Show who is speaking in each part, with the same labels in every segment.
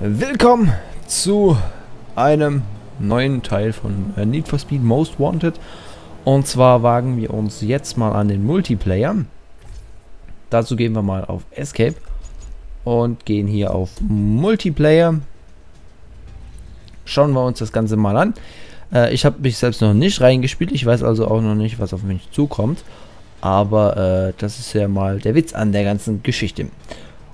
Speaker 1: Willkommen zu einem neuen Teil von äh, Need for Speed Most Wanted. Und zwar wagen wir uns jetzt mal an den Multiplayer. Dazu gehen wir mal auf Escape und gehen hier auf Multiplayer. Schauen wir uns das Ganze mal an. Äh, ich habe mich selbst noch nicht reingespielt. Ich weiß also auch noch nicht, was auf mich zukommt. Aber äh, das ist ja mal der Witz an der ganzen Geschichte.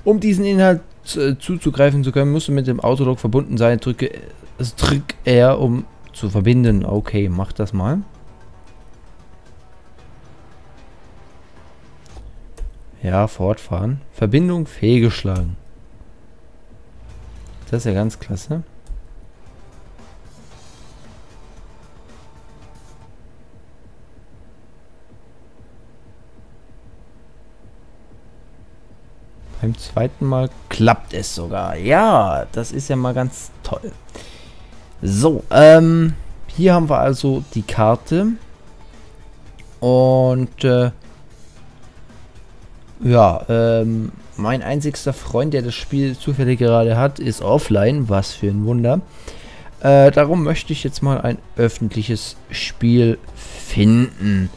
Speaker 1: Um diesen Inhalt äh, zuzugreifen zu können, musst du mit dem Autolog verbunden sein. Drücke, äh, drück R, um zu verbinden. Okay, mach das mal. Ja, fortfahren. Verbindung fehlgeschlagen. Das ist ja ganz klasse. Beim zweiten Mal klappt es sogar. Ja, das ist ja mal ganz toll. So, ähm, hier haben wir also die Karte. Und, äh, ja, ähm, mein einzigster Freund, der das Spiel zufällig gerade hat, ist offline. Was für ein Wunder. Äh, darum möchte ich jetzt mal ein öffentliches Spiel finden.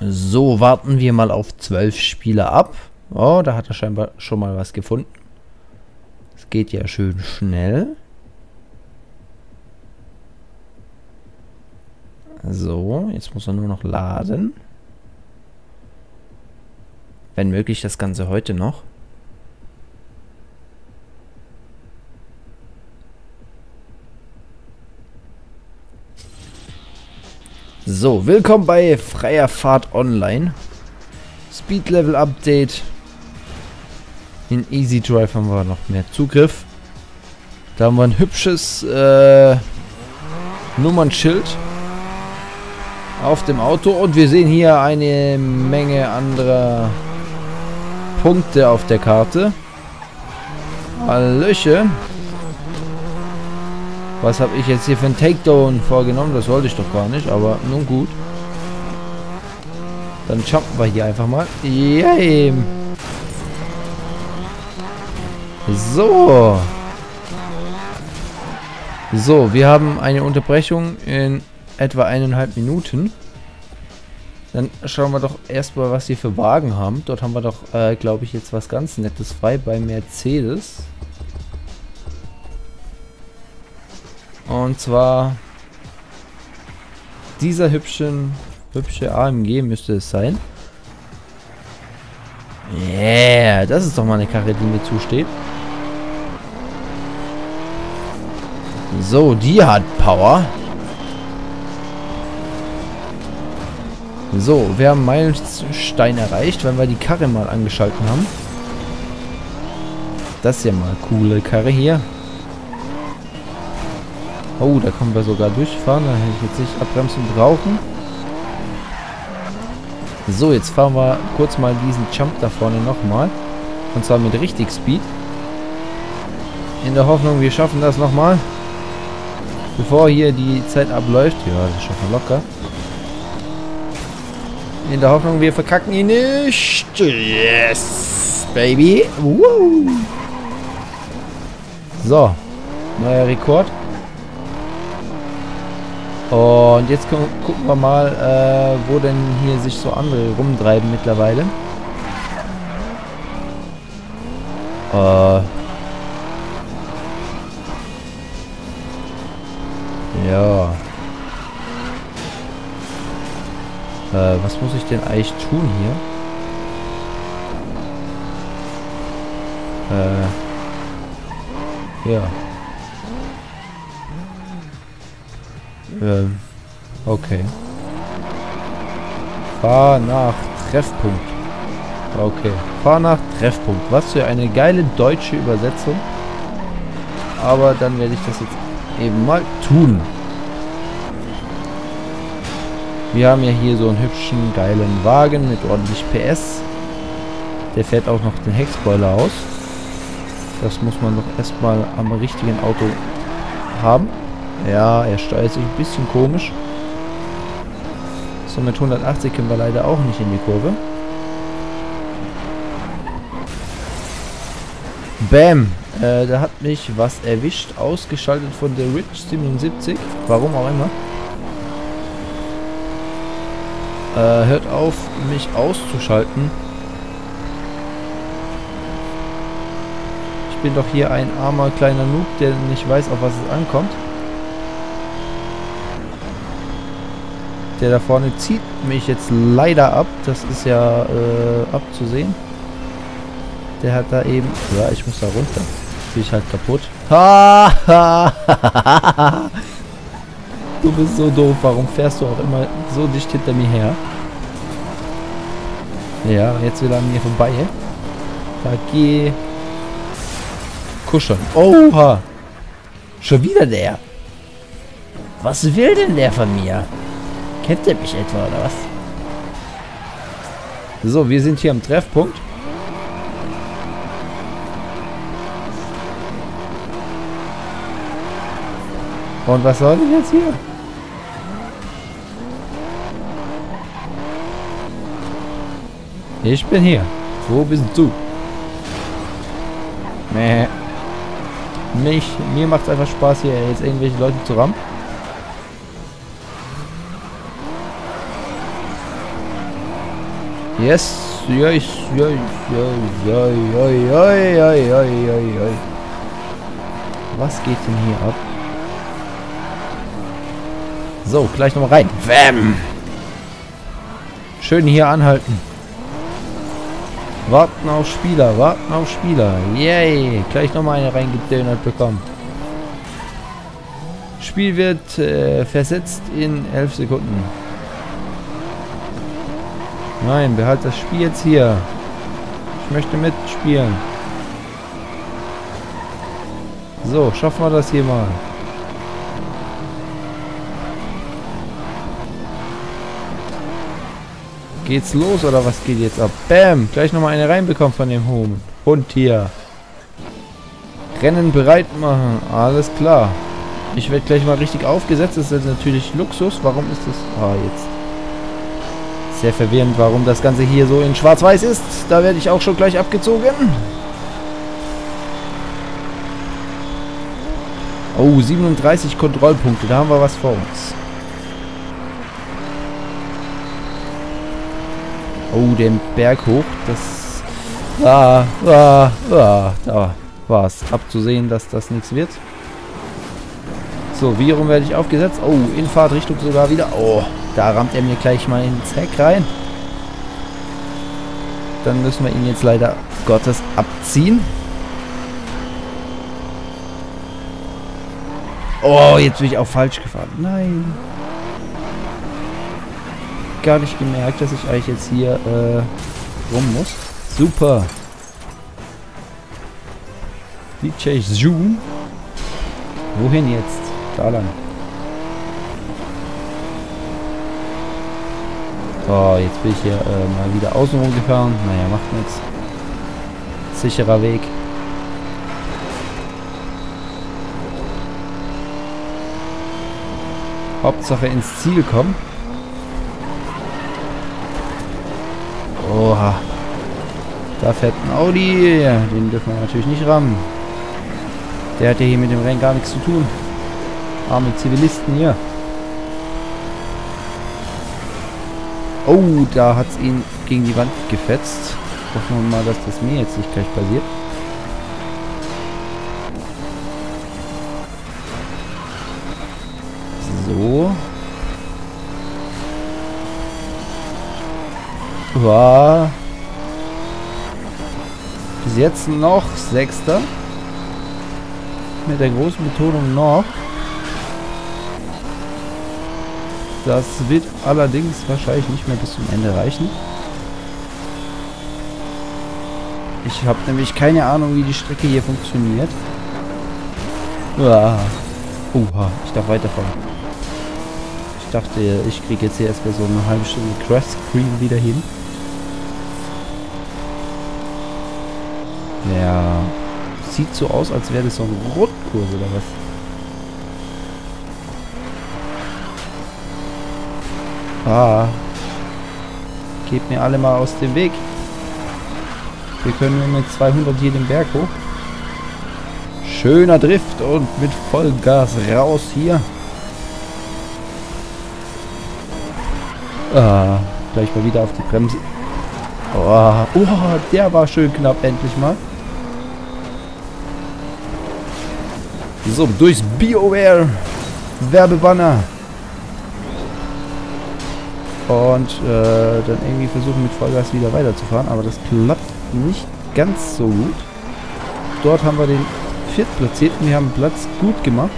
Speaker 1: So, warten wir mal auf zwölf Spieler ab. Oh, da hat er scheinbar schon mal was gefunden. Es geht ja schön schnell. So, jetzt muss er nur noch laden. Wenn möglich das Ganze heute noch. So, willkommen bei Freier Fahrt Online. Speed Level Update. In Easy Drive haben wir noch mehr Zugriff. Da haben wir ein hübsches äh, Nummernschild auf dem Auto und wir sehen hier eine Menge anderer Punkte auf der Karte. Hallöchen. Was habe ich jetzt hier für einen Takedown vorgenommen? Das wollte ich doch gar nicht, aber nun gut. Dann jumpen wir hier einfach mal. Yay. So. So, wir haben eine Unterbrechung in etwa eineinhalb Minuten. Dann schauen wir doch erstmal, was wir für Wagen haben. Dort haben wir doch, äh, glaube ich, jetzt was ganz Nettes frei bei Mercedes. Und zwar dieser hübschen, hübsche AMG müsste es sein. Yeah, das ist doch mal eine Karre, die mir zusteht. So, die hat Power. So, wir haben Meilenstein erreicht, wenn wir die Karre mal angeschalten haben. Das ist ja mal coole Karre hier. Oh, da können wir sogar durchfahren. Da hätte ich jetzt nicht abbremsen brauchen. So, jetzt fahren wir kurz mal diesen Jump da vorne nochmal. Und zwar mit richtig Speed. In der Hoffnung, wir schaffen das nochmal. Bevor hier die Zeit abläuft. Ja, das schaffen wir locker. In der Hoffnung, wir verkacken ihn nicht. Yes, baby. Woo. So, neuer Rekord. Und jetzt gu gucken wir mal, äh, wo denn hier sich so andere rumtreiben mittlerweile. Äh. Ja. Äh, was muss ich denn eigentlich tun hier? Äh. Ja. Ähm, okay. Fahr nach Treffpunkt. Okay. Fahr nach Treffpunkt. Was für eine geile deutsche Übersetzung. Aber dann werde ich das jetzt eben mal tun. Wir haben ja hier so einen hübschen, geilen Wagen mit ordentlich PS. Der fährt auch noch den Heckspoiler aus. Das muss man doch erstmal am richtigen Auto haben. Ja, er steuert sich ein bisschen komisch. So, mit 180 können wir leider auch nicht in die Kurve. Bam! Äh, da hat mich was erwischt, ausgeschaltet von der Rich 77. Warum auch immer. Äh, hört auf, mich auszuschalten. Ich bin doch hier ein armer kleiner Noob, der nicht weiß, auf was es ankommt. Der da vorne zieht mich jetzt leider ab. Das ist ja äh, abzusehen. Der hat da eben... Ja, ich muss da runter. Bin ich halt kaputt. du bist so doof. Warum fährst du auch immer so dicht hinter mir her? Ja, jetzt will er an mir vorbei. Da geh. Kuscheln. Oha. Schon wieder der. Was will denn der von mir? Kennt der mich etwa oder was? So, wir sind hier am Treffpunkt. Und was soll ich jetzt hier? Ich bin hier. Wo bist du? Mäh. Mich, mir macht es einfach Spaß, hier jetzt irgendwelche Leute zu rammen. Yes, yes, yes, yes, yes, yes, yes, yes, yes. Was geht denn hier ab? So, gleich nochmal rein. Bam! Schön hier anhalten. Warten auf Spieler, warten auf Spieler. Yay! Gleich nochmal eine reingedönert bekommen. Spiel wird äh, versetzt in 11 Sekunden. Nein, behalt das Spiel jetzt hier. Ich möchte mitspielen. So, schaffen wir das hier mal. Geht's los oder was geht jetzt ab? Bam! Gleich nochmal eine reinbekommen von dem Hund. Hund hier. Rennen bereit machen. Alles klar. Ich werde gleich mal richtig aufgesetzt. Das ist natürlich Luxus. Warum ist das... Ah, jetzt. Sehr verwirrend, warum das Ganze hier so in schwarz-weiß ist. Da werde ich auch schon gleich abgezogen. Oh, 37 Kontrollpunkte. Da haben wir was vor uns. Oh, den Berg hoch. Das... Ah, ah, ah, da war es abzusehen, dass das nichts wird. So, wie werde ich aufgesetzt? Oh, in Fahrtrichtung sogar wieder. Oh, da rammt er mir gleich mal ins Heck rein. Dann müssen wir ihn jetzt leider Gottes abziehen. Oh, jetzt bin ich auch falsch gefahren. Nein gar nicht gemerkt, dass ich eigentlich jetzt hier äh, rum muss. Super. DJ Zoom. Wohin jetzt? Da lang. So, jetzt bin ich hier äh, mal wieder außenrum gefahren. Naja, macht nichts. Sicherer Weg. Hauptsache ins Ziel kommen. Oha. Da fährt ein Audi. Den dürfen wir natürlich nicht rammen. Der hat ja hier mit dem Rennen gar nichts zu tun. Arme Zivilisten hier. Oh, da hat es ihn gegen die Wand gefetzt. Hoffen wir mal, dass das mir jetzt nicht gleich passiert. So. war bis jetzt noch Sechster. Mit der großen Betonung noch. Das wird allerdings wahrscheinlich nicht mehr bis zum Ende reichen. Ich habe nämlich keine Ahnung, wie die Strecke hier funktioniert. Uah. Uha, ich darf weiterfahren. Ich dachte, ich kriege jetzt hier erstmal so eine halbe Stunde Crash Screen wieder hin. Ja. Sieht so aus, als wäre das so ein Rotkurs oder was? Ah. Gebt mir alle mal aus dem Weg. Wir können nur mit 200 hier den Berg hoch. Schöner Drift und mit Vollgas raus hier. Ah, gleich mal wieder auf die Bremse. Oh, oh, der war schön knapp endlich mal. So, durchs BioWare Werbebanner. Und äh, dann irgendwie versuchen mit Vollgas wieder weiterzufahren. Aber das klappt nicht ganz so gut. Dort haben wir den Viertplatzierten. Wir haben Platz gut gemacht.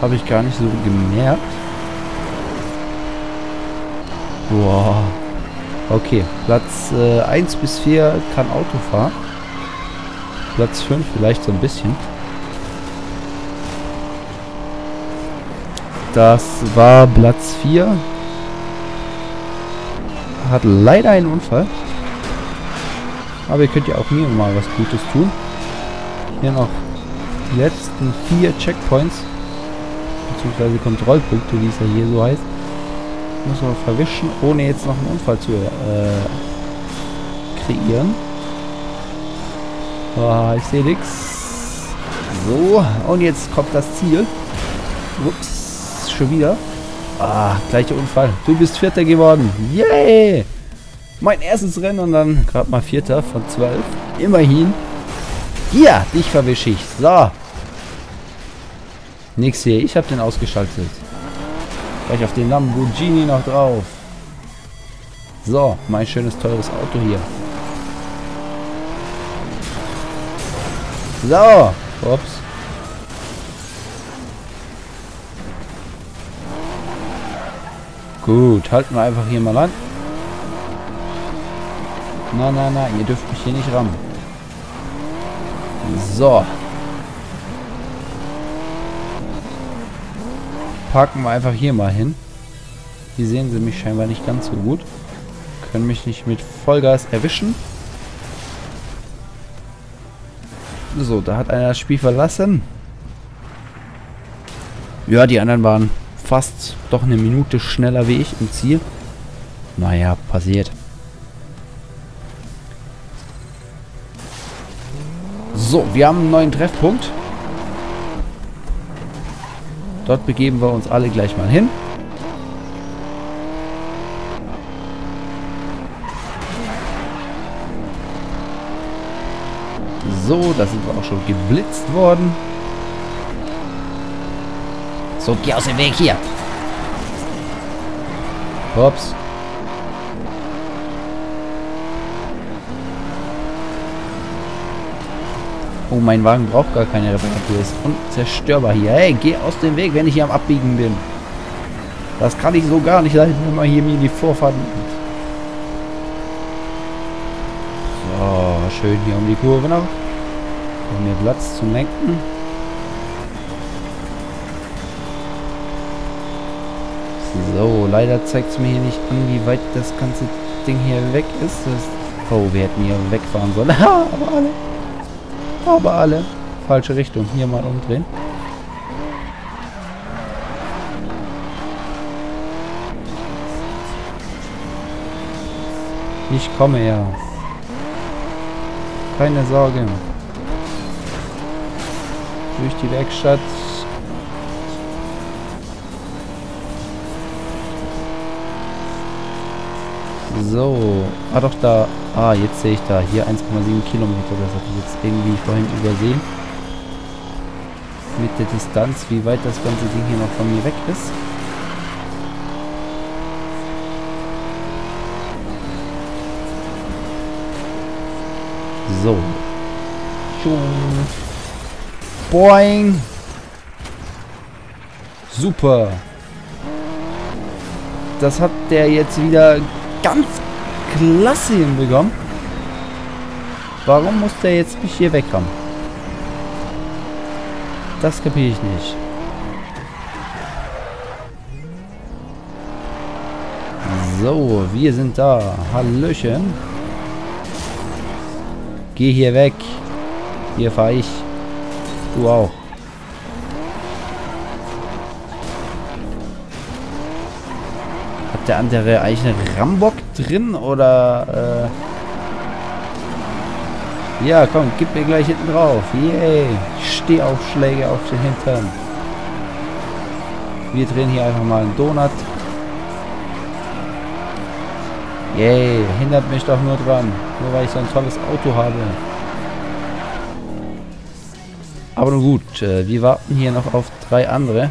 Speaker 1: Habe ich gar nicht so gemerkt. Boah. Okay, Platz äh, 1 bis 4 kann Auto fahren. Platz 5 vielleicht so ein bisschen. Das war Platz 4. Hat leider einen Unfall. Aber ihr könnt ja auch mir mal was Gutes tun. Hier noch die letzten vier Checkpoints. Beziehungsweise Kontrollpunkte, wie es ja hier so heißt. Müssen wir verwischen, ohne jetzt noch einen Unfall zu äh, kreieren. Oh, ich sehe nichts. So, und jetzt kommt das Ziel. Ups, schon wieder. Ah, gleicher Unfall. Du bist Vierter geworden. Yay! Mein erstes Rennen und dann gerade mal Vierter von zwölf. Immerhin. Hier, dich verwische ich. So. Nix hier. Ich habe den ausgeschaltet. Gleich auf den Lamborghini noch drauf. So, mein schönes, teures Auto hier. So. Ups. Gut, halten wir einfach hier mal an. Na, na, na, ihr dürft mich hier nicht rammen. So. Parken wir einfach hier mal hin. Hier sehen sie mich scheinbar nicht ganz so gut. Können mich nicht mit Vollgas erwischen. So, da hat einer das Spiel verlassen. Ja, die anderen waren fast doch eine Minute schneller wie ich im Ziel. Naja, passiert. So, wir haben einen neuen Treffpunkt. Dort begeben wir uns alle gleich mal hin. So, da sind wir auch schon geblitzt worden. So, geh aus dem Weg hier. Ups. Oh, mein Wagen braucht gar keine Reparatur. Ist unzerstörbar hier. Hey, geh aus dem Weg, wenn ich hier am Abbiegen bin. Das kann ich so gar nicht leiden, wenn man hier mir die Vorfahrt nimmt. So, schön hier um die Kurve noch. Haben wir Platz zum Lenken. So, leider zeigt es mir hier nicht an, wie weit das ganze Ding hier weg ist. Das oh, wir hätten hier wegfahren sollen. Aber alle. Aber alle. Falsche Richtung. Hier mal umdrehen. Ich komme ja. Keine Sorge. Durch die Werkstatt. So. Ah doch, da Ah, jetzt sehe ich da. Hier 1,7 Kilometer. Das habe ich jetzt irgendwie vorhin übersehen. Mit der Distanz, wie weit das ganze Ding hier noch von mir weg ist. So. Boing. Super. Das hat der jetzt wieder ganz klasse hinbekommen. Warum muss der jetzt mich hier wegkommen? Das kapiere ich nicht. So, wir sind da. Hallöchen. Geh hier weg. Hier fahre ich. Du auch. Hat der andere eigentlich eine Rambock drin oder äh,
Speaker 2: Ja, komm, gib mir gleich hinten drauf. Yay. Stehaufschläge auf den Hintern. Wir drehen hier einfach mal einen Donut. Yay, hindert mich doch nur dran. Nur weil ich so ein tolles Auto habe. Aber nun gut, äh, wir warten hier noch auf drei andere.